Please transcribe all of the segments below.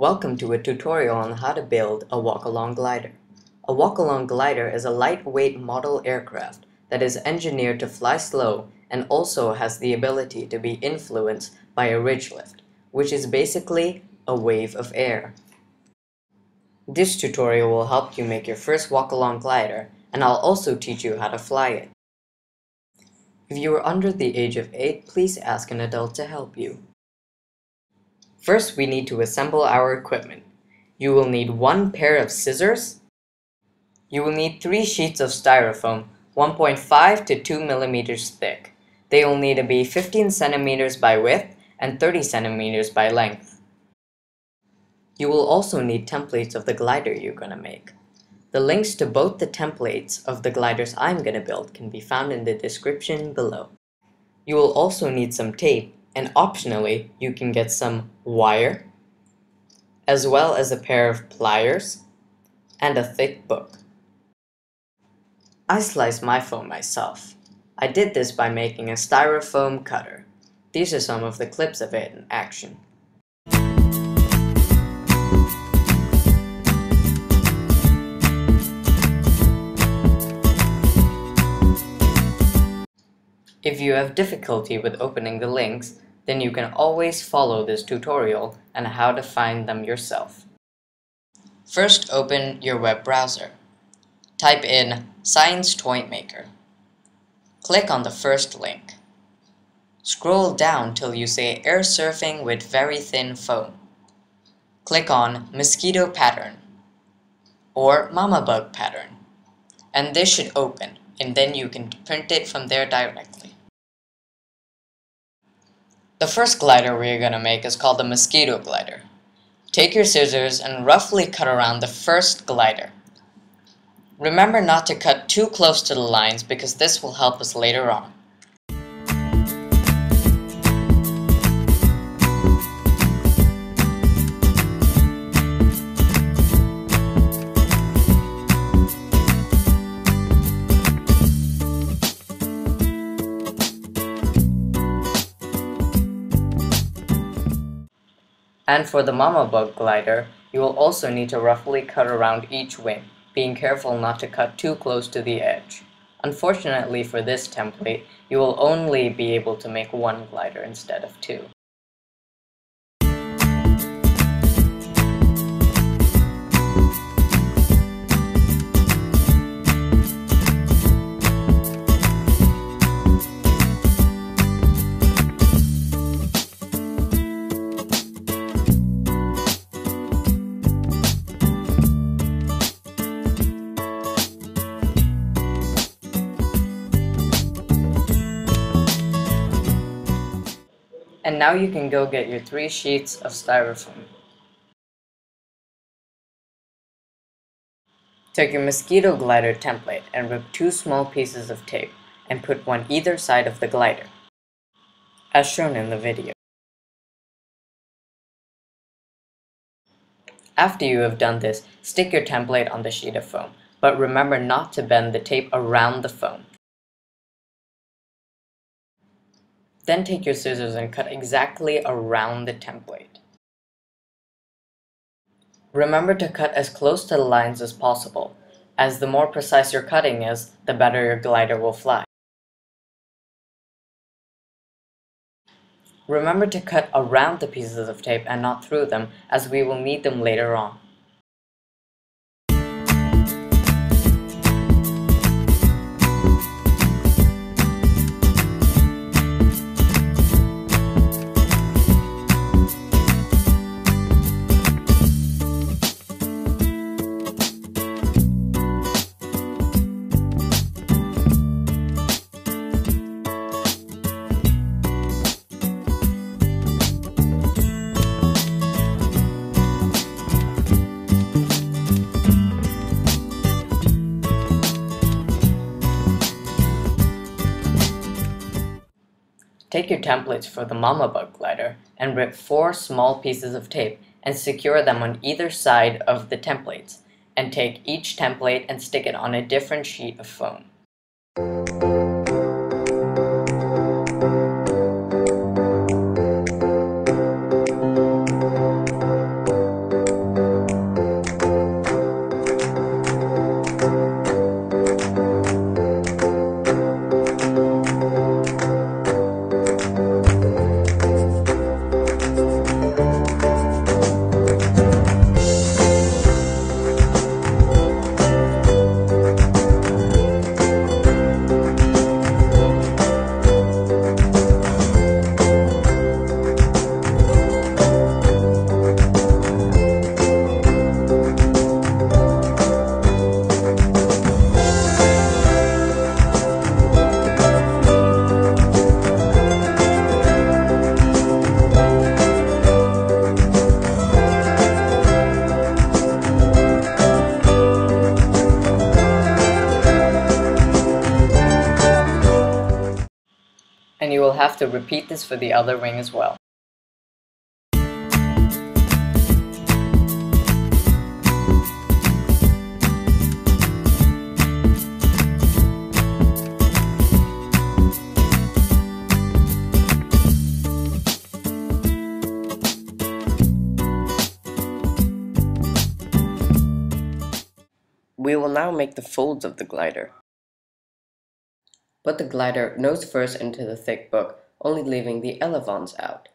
Welcome to a tutorial on how to build a walk-along glider. A walk-along glider is a lightweight model aircraft that is engineered to fly slow and also has the ability to be influenced by a ridge lift, which is basically a wave of air. This tutorial will help you make your first walk-along glider and I'll also teach you how to fly it. If you are under the age of 8, please ask an adult to help you. First, we need to assemble our equipment. You will need one pair of scissors. You will need three sheets of styrofoam, 1.5 to 2 millimeters thick. They will need to be 15 centimeters by width and 30 centimeters by length. You will also need templates of the glider you're going to make. The links to both the templates of the gliders I'm going to build can be found in the description below. You will also need some tape and optionally you can get some wire as well as a pair of pliers and a thick book. I sliced my foam myself. I did this by making a styrofoam cutter. These are some of the clips of it in action. If you have difficulty with opening the links, then you can always follow this tutorial and how to find them yourself. First open your web browser. Type in Science Toy Maker. Click on the first link. Scroll down till you say air surfing with very thin foam. Click on mosquito pattern or mama bug pattern and this should open and then you can print it from there directly. The first glider we're going to make is called the mosquito glider. Take your scissors and roughly cut around the first glider. Remember not to cut too close to the lines because this will help us later on. And for the mama bug glider, you will also need to roughly cut around each wing, being careful not to cut too close to the edge. Unfortunately for this template, you will only be able to make one glider instead of two. Now you can go get your three sheets of styrofoam. Take your mosquito glider template and rip two small pieces of tape and put one either side of the glider, as shown in the video. After you have done this, stick your template on the sheet of foam, but remember not to bend the tape around the foam. Then take your scissors and cut exactly around the template. Remember to cut as close to the lines as possible, as the more precise your cutting is, the better your glider will fly. Remember to cut around the pieces of tape and not through them, as we will need them later on. Take your templates for the Mama Bug glider and rip four small pieces of tape and secure them on either side of the templates, and take each template and stick it on a different sheet of foam. To repeat this for the other wing as well. We will now make the folds of the glider. Put the glider nose first into the thick book, only leaving the elevons out.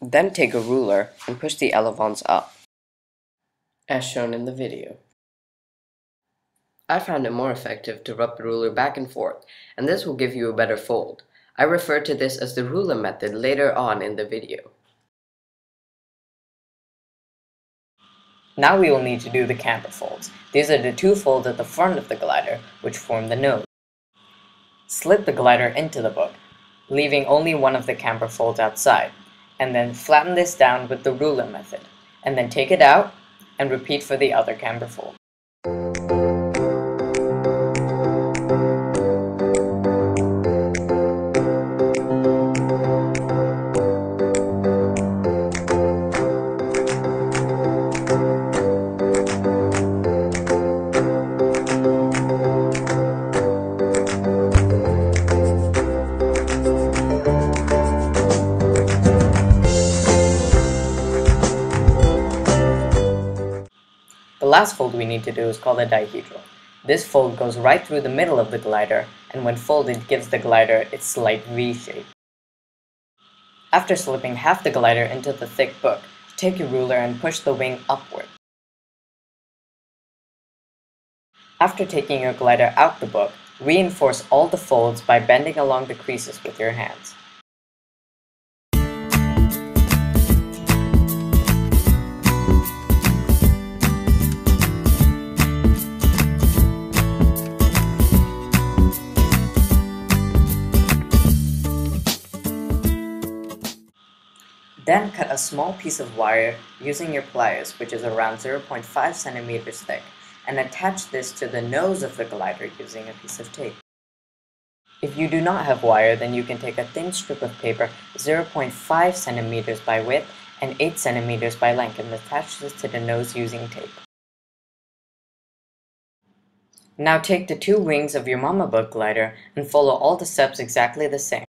Then take a ruler and push the elevons up, as shown in the video. I found it more effective to rub the ruler back and forth, and this will give you a better fold. I refer to this as the ruler method later on in the video. Now we will need to do the camber folds. These are the two folds at the front of the glider, which form the nose. Slip the glider into the book, leaving only one of the camber folds outside, and then flatten this down with the ruler method, and then take it out, and repeat for the other camber fold. Last fold we need to do is called a dihedral. This fold goes right through the middle of the glider, and when folded gives the glider its slight V shape. After slipping half the glider into the thick book, take your ruler and push the wing upward. After taking your glider out the book, reinforce all the folds by bending along the creases with your hands. Then cut a small piece of wire using your pliers, which is around 0.5 centimeters thick, and attach this to the nose of the glider using a piece of tape. If you do not have wire, then you can take a thin strip of paper 0.5 centimeters by width and 8 centimeters by length and attach this to the nose using tape. Now take the two wings of your Mama Bug glider and follow all the steps exactly the same.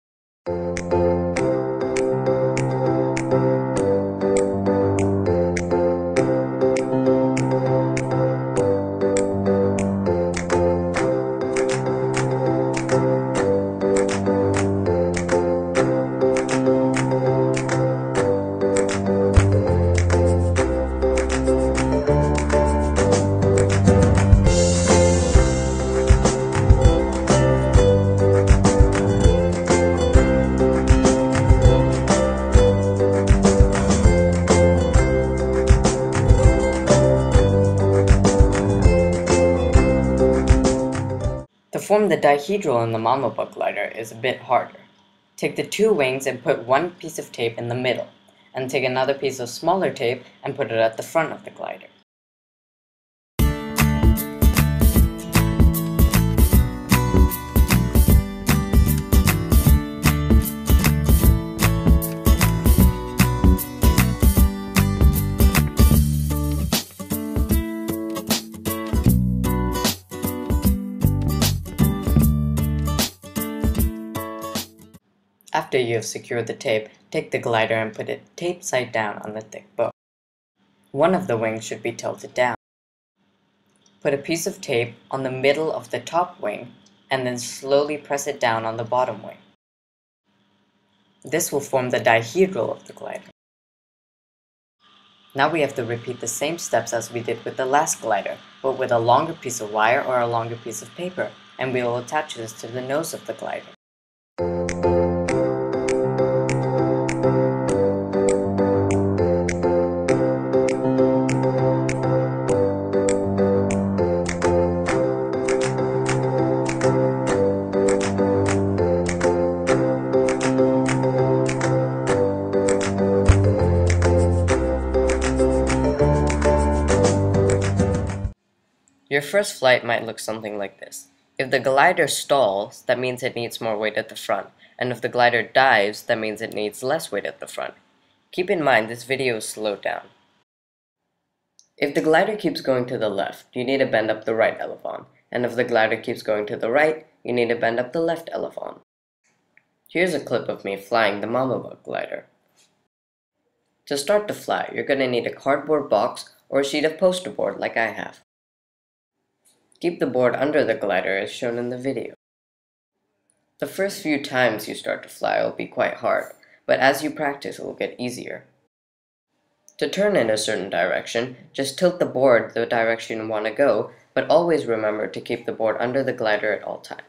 Form the dihedral in the Mama Bug glider is a bit harder. Take the two wings and put one piece of tape in the middle, and take another piece of smaller tape and put it at the front of the glider. After you have secured the tape, take the glider and put it tape side down on the thick book. One of the wings should be tilted down. Put a piece of tape on the middle of the top wing and then slowly press it down on the bottom wing. This will form the dihedral of the glider. Now we have to repeat the same steps as we did with the last glider, but with a longer piece of wire or a longer piece of paper, and we will attach this to the nose of the glider. First flight might look something like this. If the glider stalls, that means it needs more weight at the front, and if the glider dives, that means it needs less weight at the front. Keep in mind this video is slowed down. If the glider keeps going to the left, you need to bend up the right elevon, and if the glider keeps going to the right, you need to bend up the left elevon. Here's a clip of me flying the Mama Bug glider. To start to fly, you're going to need a cardboard box or a sheet of poster board like I have. Keep the board under the glider as shown in the video. The first few times you start to fly will be quite hard, but as you practice it will get easier. To turn in a certain direction, just tilt the board the direction you want to go, but always remember to keep the board under the glider at all times.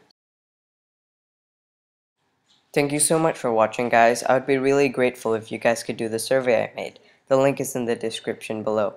Thank you so much for watching guys. I would be really grateful if you guys could do the survey I made. The link is in the description below.